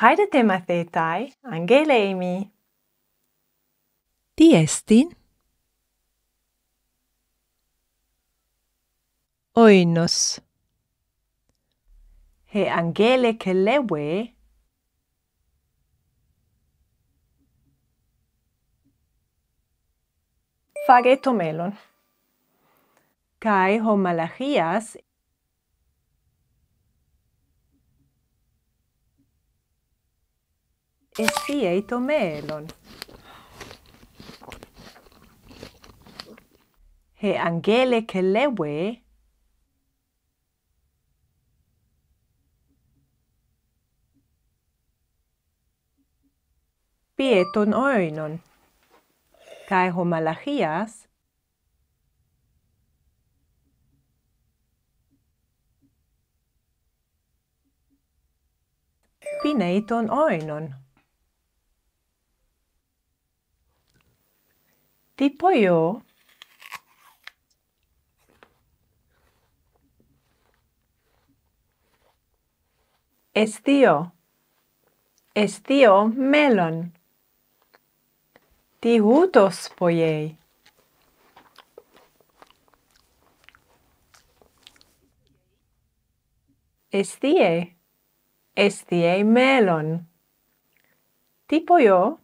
Haidete mathetai, angeleimi. Tiestin. Oinnos. He angele kelewe. Fageto melon. kai homalachias estiei tomelon. He angele kelewe pieton oinon, kai homalachias pineiton oinon. Tipo poio Estio. Estio melon. Ti hutos poiei. Estie. Estie melon. Tipo yo.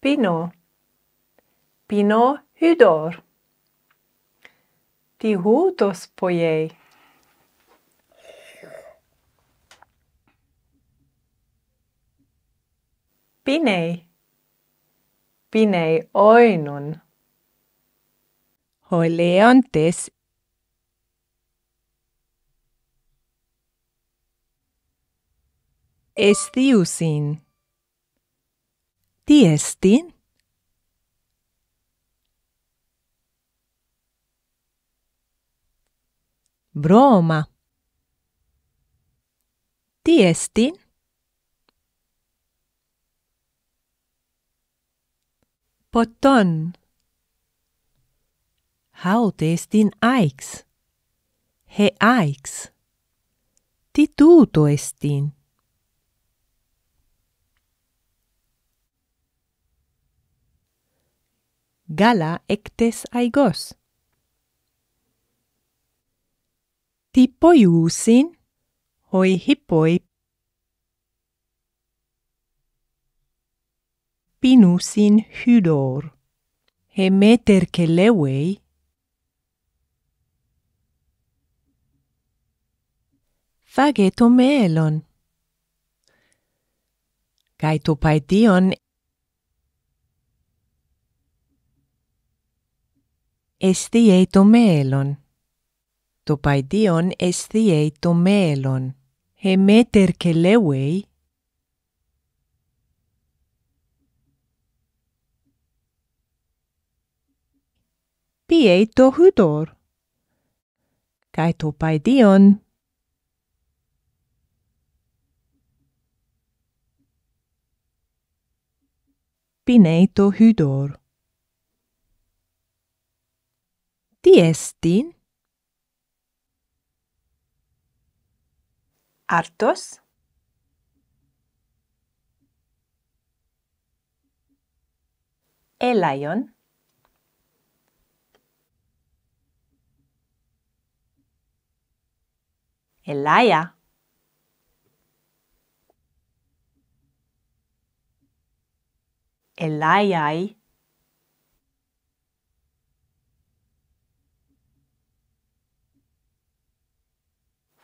Pino. Pino hydor. Ti hutos poiei. Pinei. Pinei oinun. Hoi leontes. Estiusin. Tiestin. Broma. Tiestin. Poton. Hautestin aiks. He aiks. Ti tuutoestin. Gala ectes aigos. Ti poiusin hoi hippoi pinusin hydor. He meter kelewei. φαγε το μέλλον. Καί το παϊτίον εστίε το μέλλον. Το παϊτίον εστίε το μέλλον. Εμέτερ και λέουει πιέ το χουτόρ. Καί το παϊτίον hydor. Tiestin. Artos. Elaion. Elaia.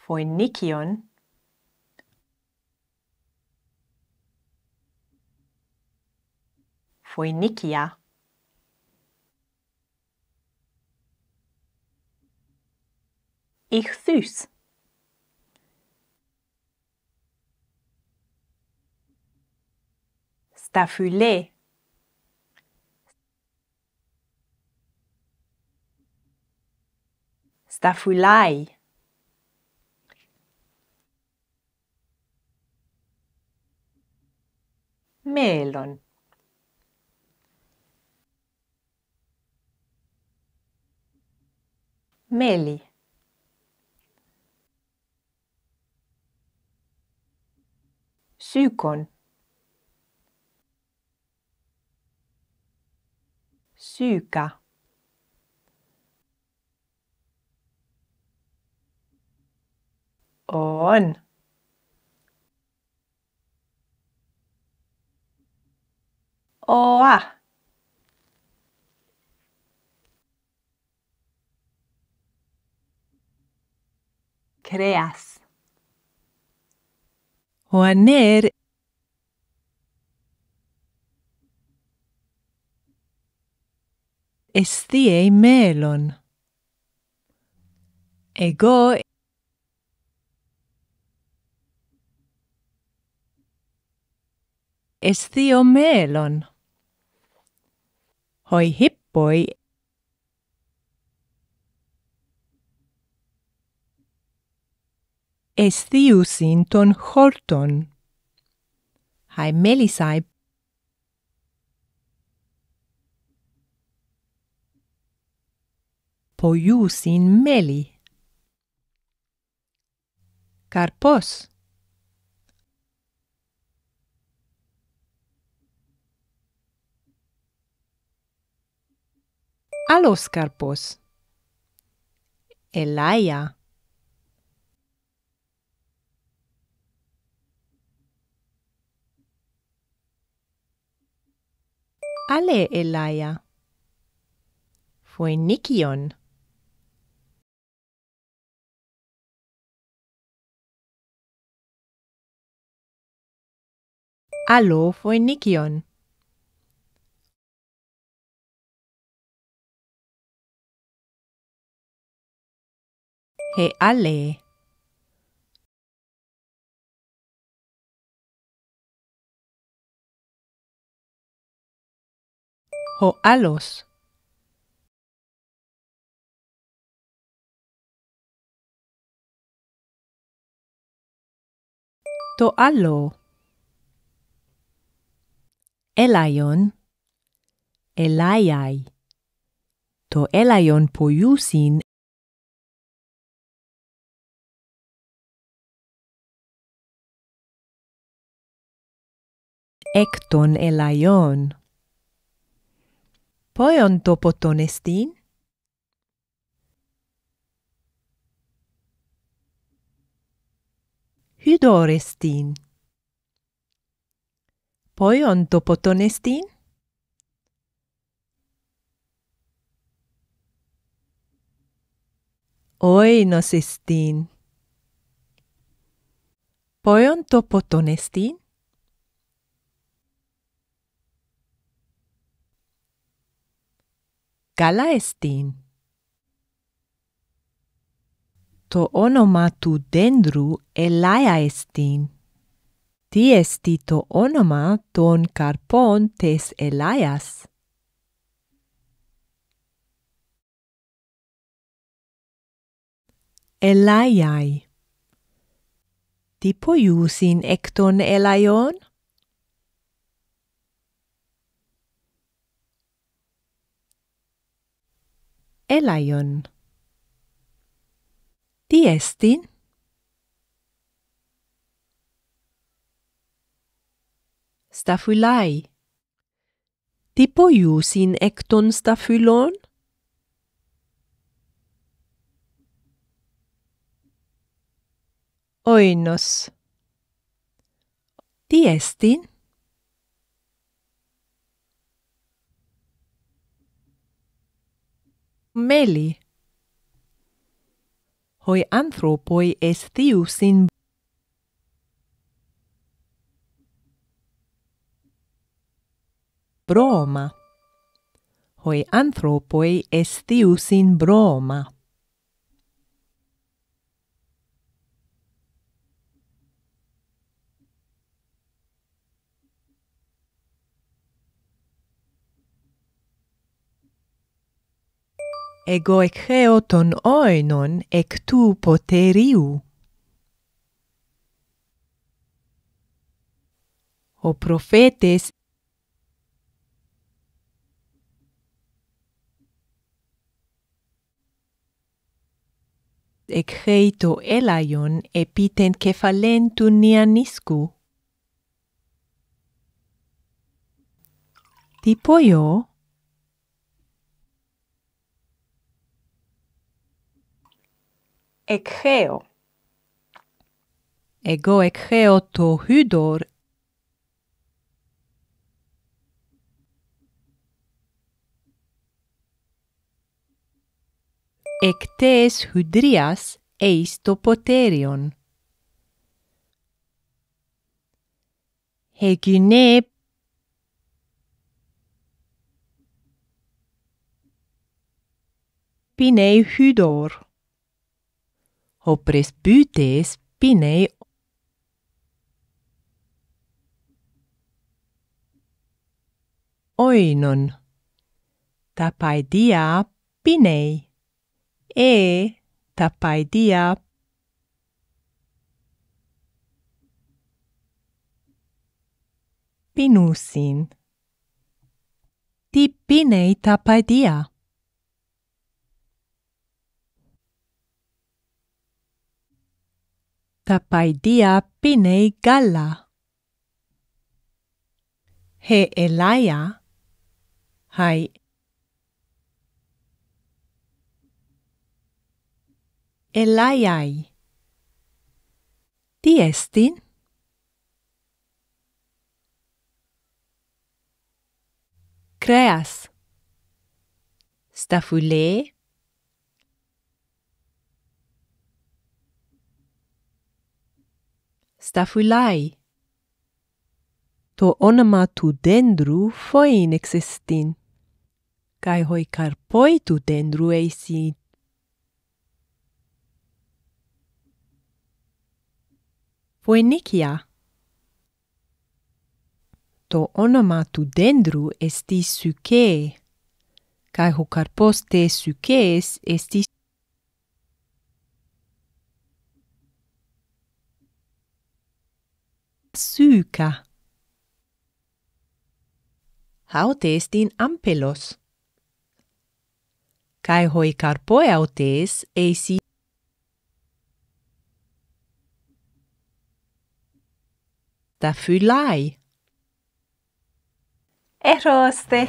Phoenikion Phoenikia Ich Ichthys Staphylä Staphylai. Melon. Meli. Sykon. Syyka. On. Oa. Creas. Hoaner estie melon. Ego estio melon. Hoi hippoi estiusin ton horton. Hai melisai poiusin meli. a los carpos. El haya. Ale Elaya. Fue Nikion. Aló fue Nikion. Ale. Ho alos. To allo. Elaion. Elaiai. To εκ των ελαϊών. Ποιον τόπο τον εστίν; Hydor εστίν. Ποιον τόπο τον εστίν; Oinos εστίν. Ποιον τόπο τον εστίν; Καλά εστίν. Το όνομα του δέντρου ελάια εστίν. Τι εστί το όνομα των καρπών της ελάιας; Ελάιαι. Τι ποιούσιν είναι εκ των ελαϊών; Ti estin? Stafylai. Ti poiusin ekton stafylon? Oinos. Ti meli. Hoi anthropoi estiu sin broma. Hoi anthropoi estiu sin broma. εγώ εκχέω τον όινον εκ του ποτερίου. Ο προφέτης εκχέει το έλαιον επί την κεφαλέν του νιανίσκου. Τι πω εκχέω, εγώ εκχέω το χύδωρ εκτές χυδρίας εis το ποτεριον. Hegynä pinei hydor. hopris pyytees pinei oinon. Tapai dia pinei. E tapai dia pinusin. Ti pinei tapai dia. טפיידיה פיני גלה. האליה, היי. Eliai. Ti estin? Creas. Stafule Κρέας. Σταφουλέ. Σταφουλάι. Το όνομα του δέντρου φόιν εξεστίν. Καί χοι καρπόι του δέντρου εισι Phoenicia. Το όνομα του δέντρου εστι Σουκέ, καί ο καρπός τε Σουκές εστι psyka. Hautestin ampelos. Kai hoi carpoeautees ei si Ta fylai. Eroste.